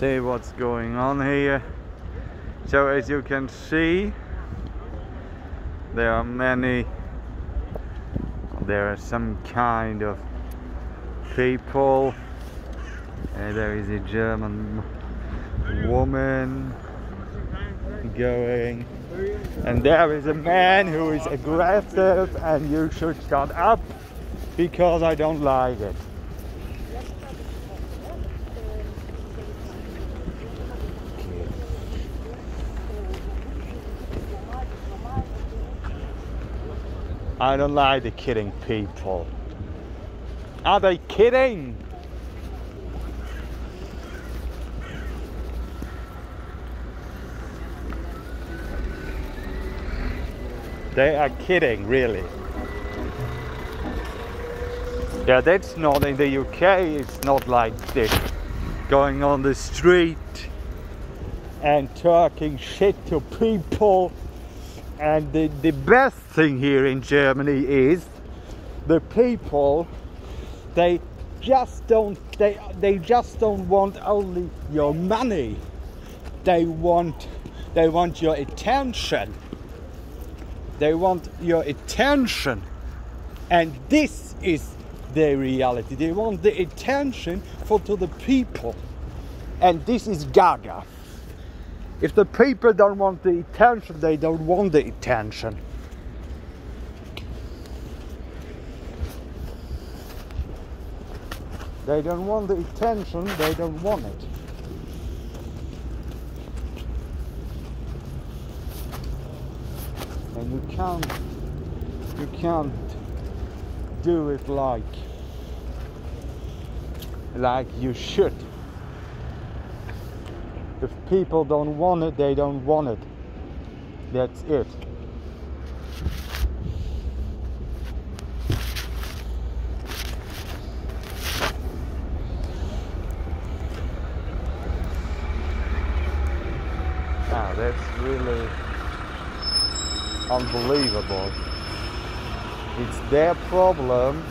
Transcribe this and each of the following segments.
see what's going on here. So as you can see, there are many, there are some kind of people. And there is a German woman going. And there is a man who is aggressive and you should shut up because I don't like it. I don't like the kidding people. Are they kidding? They are kidding, really. Yeah, that's not in the UK, it's not like this. Going on the street and talking shit to people. And the, the best thing here in Germany is the people they just don't they they just don't want only your money. They want they want your attention. They want your attention. And this is their reality. They want the attention for to the people. And this is Gaga. If the people don't want the attention, they don't want the attention. They don't want the attention, they don't want it. And you can't you can't do it like like you should. If people don't want it, they don't want it. That's it. Now that's really unbelievable. It's their problem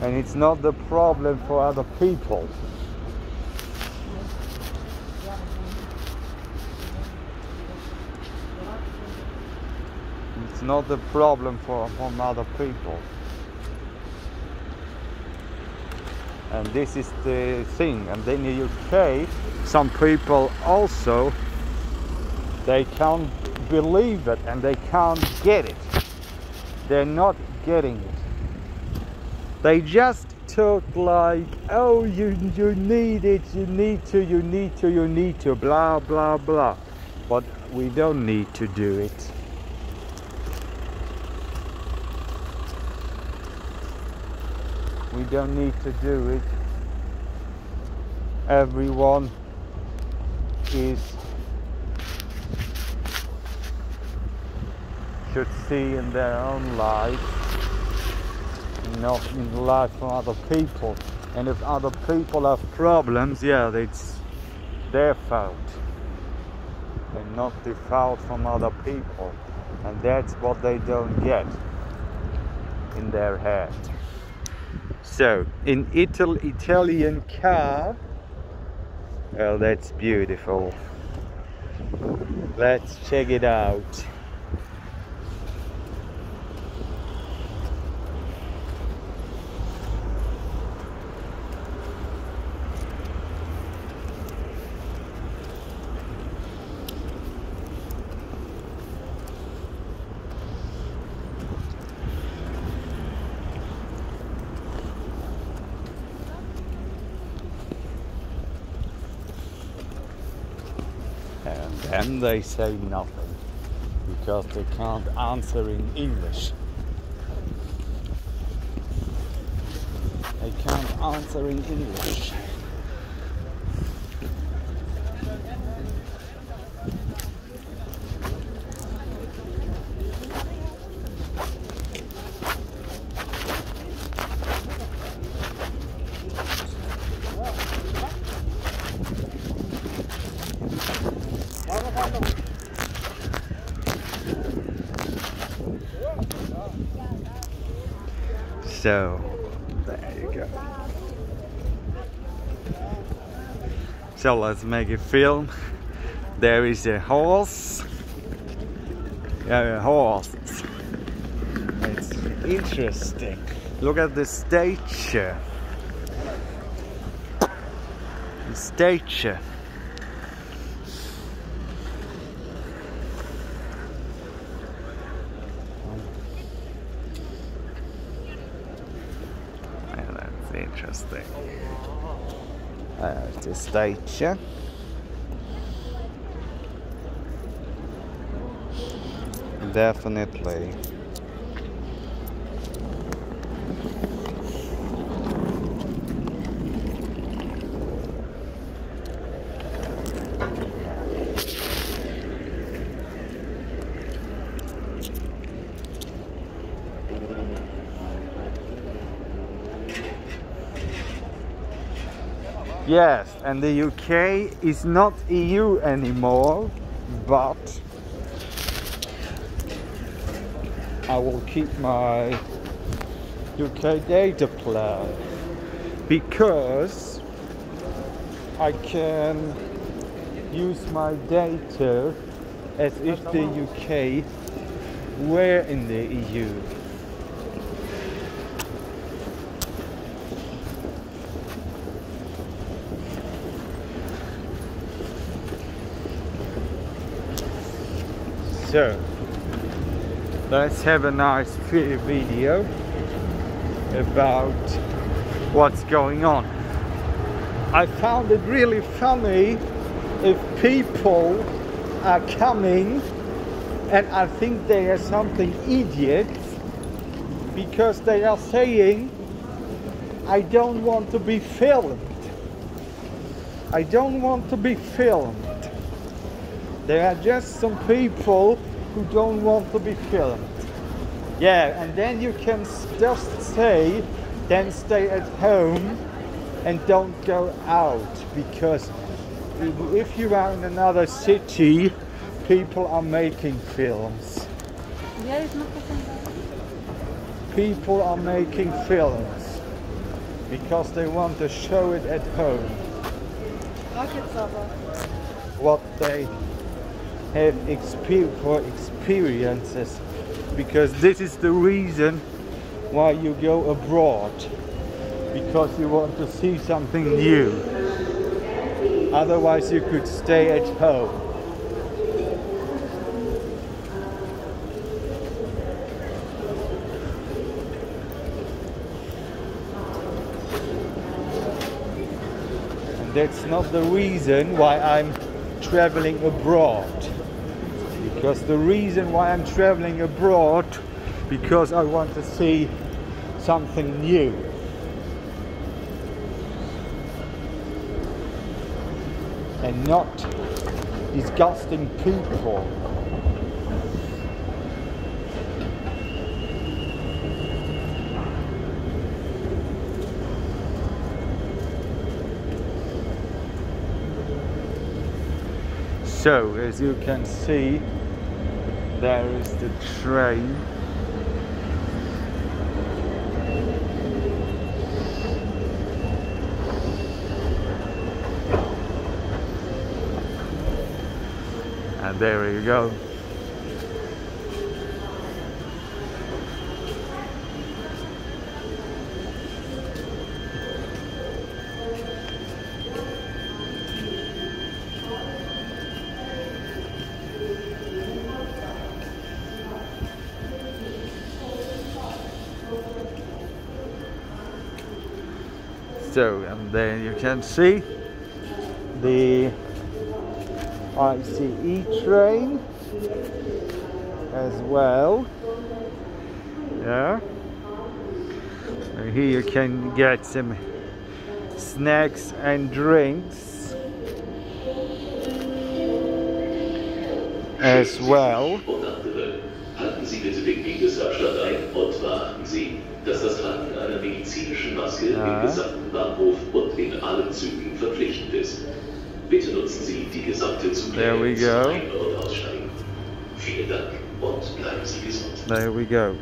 and it's not the problem for other people. It's not the problem for from other people. And this is the thing. And in the UK, some people also they can't believe it and they can't get it. They're not getting it. They just talk like, oh, you, you need it, you need to, you need to, you need to, blah, blah, blah. But we don't need to do it. We don't need to do it. Everyone is should see in their own life, not in the life of other people. And if other people have problems, yeah, it's their fault. And not the fault from other people. And that's what they don't get in their head. So, in Ital Italian car, well, that's beautiful. Let's check it out. and then they say nothing because they can't answer in English. They can't answer in English. So, there you go. So let's make a film. There is a horse. Yeah, a horse. It's interesting. Look at the stage. The stage. Yeah, that's interesting. Uh, the stage. Definitely. Yes, and the UK is not EU anymore, but I will keep my UK data plan because I can use my data as if the UK were in the EU. So, let's have a nice vi- video about what's going on. I found it really funny if people are coming and I think they are something idiots because they are saying, I don't want to be filmed. I don't want to be filmed. There are just some people who don't want to be filmed. Yeah, and then you can just say, then stay at home and don't go out because if you are in another city, people are making films. Ja, ich mach das dann People are making films because they want to show it at home. Frag jetzt aber. what they have exper- for experiences because this is the reason why you go abroad because you want to see something new. Otherwise you could stay at home. And that's not the reason why I'm traveling abroad because the reason why I'm traveling abroad because I want to see something new. And not disgusting people. So, as you can see, there is the train. And there you go. And then you can see the ICE train as well. Yeah. And here you can get some snacks and drinks as well. Sie bitte den Biegesabstand ein und beachten Sie, dass das Tragen einer medizinischen Maske Ja. im gesamten Bahnhof und in allen Zügen verpflichtend ist. Bitte nutzen Sie die gesamte Zugänge zum. Ein- und Aussteigen. Vielen Dank und bleiben Sie gesund. There we go.